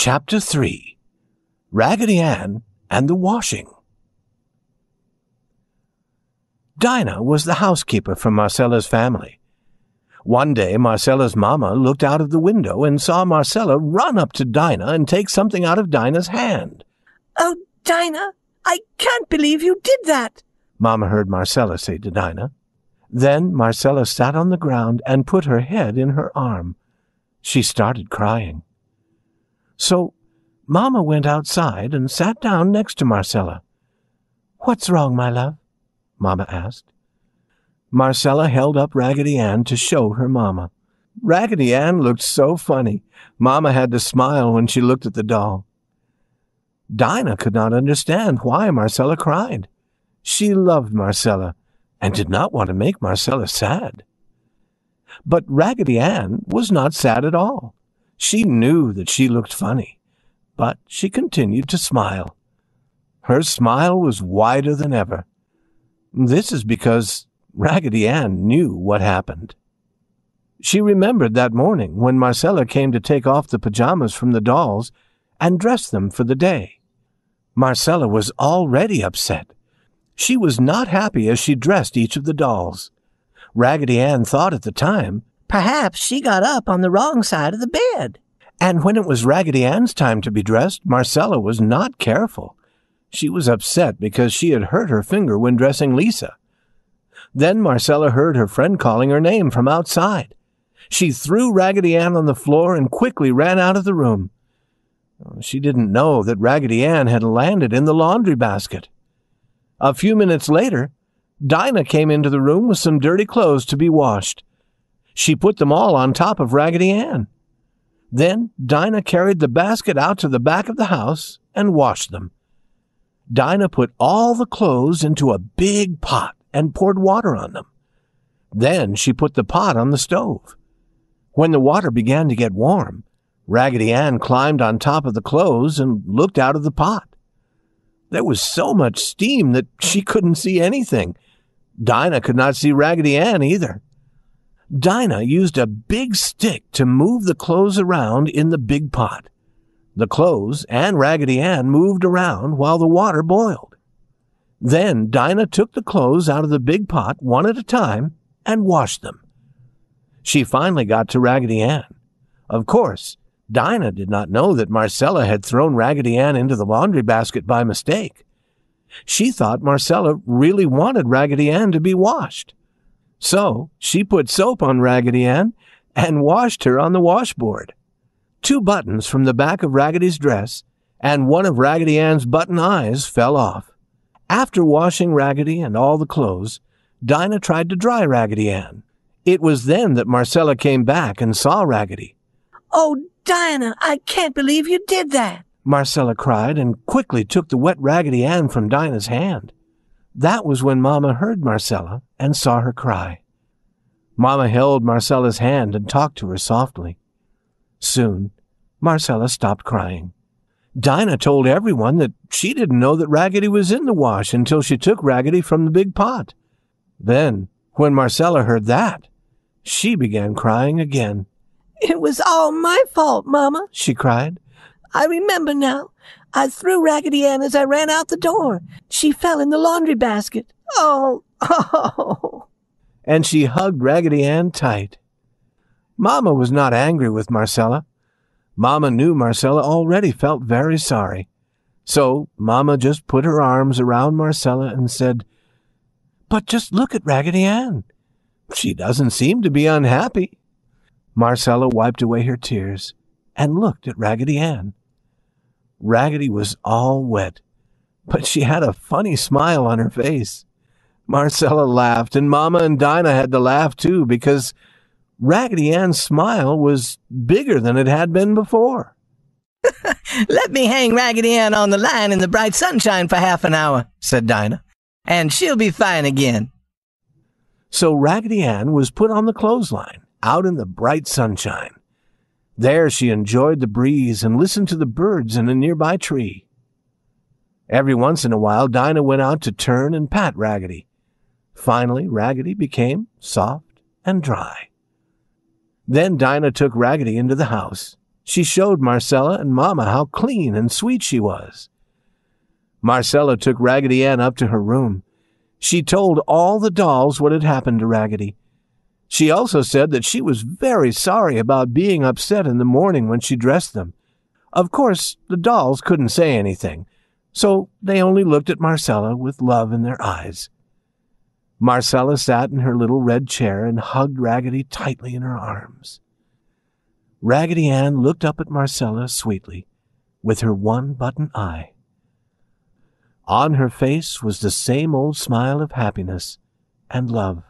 Chapter 3 Raggedy Ann and the Washing Dinah was the housekeeper for Marcella's family. One day, Marcella's mamma looked out of the window and saw Marcella run up to Dinah and take something out of Dinah's hand. Oh, Dinah, I can't believe you did that, Mamma heard Marcella say to Dinah. Then Marcella sat on the ground and put her head in her arm. She started crying. So Mamma went outside and sat down next to Marcella. What's wrong, my love? Mamma asked. Marcella held up Raggedy Ann to show her Mamma. Raggedy Ann looked so funny. Mamma had to smile when she looked at the doll. Dinah could not understand why Marcella cried. She loved Marcella and did not want to make Marcella sad. But Raggedy Ann was not sad at all. She knew that she looked funny, but she continued to smile. Her smile was wider than ever. This is because Raggedy Ann knew what happened. She remembered that morning when Marcella came to take off the pajamas from the dolls and dress them for the day. Marcella was already upset. She was not happy as she dressed each of the dolls. Raggedy Ann thought at the time, Perhaps she got up on the wrong side of the bed. and when it was Raggedy Ann's time to be dressed, Marcella was not careful. She was upset because she had hurt her finger when dressing Lisa. Then Marcella heard her friend calling her name from outside. She threw Raggedy Ann on the floor and quickly ran out of the room. She didn't know that Raggedy Ann had landed in the laundry basket. A few minutes later, Dinah came into the room with some dirty clothes to be washed. She put them all on top of Raggedy Ann. Then Dinah carried the basket out to the back of the house and washed them. Dinah put all the clothes into a big pot and poured water on them. Then she put the pot on the stove. When the water began to get warm, Raggedy Ann climbed on top of the clothes and looked out of the pot. There was so much steam that she couldn't see anything. Dinah could not see Raggedy Ann either. Dinah used a big stick to move the clothes around in the big pot. The clothes and Raggedy Ann moved around while the water boiled. Then Dinah took the clothes out of the big pot one at a time and washed them. She finally got to Raggedy Ann. Of course, Dinah did not know that Marcella had thrown Raggedy Ann into the laundry basket by mistake. She thought Marcella really wanted Raggedy Ann to be washed. So she put soap on Raggedy Ann and washed her on the washboard. Two buttons from the back of Raggedy's dress and one of Raggedy Ann's button eyes fell off. After washing Raggedy and all the clothes, Dinah tried to dry Raggedy Ann. It was then that Marcella came back and saw Raggedy. Oh, Dinah, I can't believe you did that. Marcella cried and quickly took the wet Raggedy Ann from Dinah's hand. That was when Mamma heard Marcella and saw her cry. Mamma held Marcella's hand and talked to her softly. Soon, Marcella stopped crying. Dinah told everyone that she didn't know that Raggedy was in the wash until she took Raggedy from the big pot. Then, when Marcella heard that, she began crying again. It was all my fault, Mama, She cried. I remember now. I threw Raggedy Ann as I ran out the door. She fell in the laundry basket. Oh, oh. and she hugged Raggedy Ann tight. Mamma was not angry with Marcella. Mamma knew Marcella already felt very sorry. So Mamma just put her arms around Marcella and said, But just look at Raggedy Ann. She doesn't seem to be unhappy. Marcella wiped away her tears and looked at Raggedy Ann. Raggedy was all wet, but she had a funny smile on her face. Marcella laughed, and Mamma and Dinah had to laugh too because Raggedy Ann's smile was bigger than it had been before. Let me hang Raggedy Ann on the line in the bright sunshine for half an hour, said Dinah, and she'll be fine again. So Raggedy Ann was put on the clothesline, out in the bright sunshine. There she enjoyed the breeze and listened to the birds in a nearby tree. Every once in a while, Dinah went out to turn and pat Raggedy. Finally, Raggedy became soft and dry. Then Dinah took Raggedy into the house. She showed Marcella and Mamma how clean and sweet she was. Marcella took Raggedy Ann up to her room. She told all the dolls what had happened to Raggedy. She also said that she was very sorry about being upset in the morning when she dressed them. Of course, the dolls couldn't say anything, so they only looked at Marcella with love in their eyes. Marcella sat in her little red chair and hugged Raggedy tightly in her arms. Raggedy Ann looked up at Marcella sweetly, with her one button eye. On her face was the same old smile of happiness and love.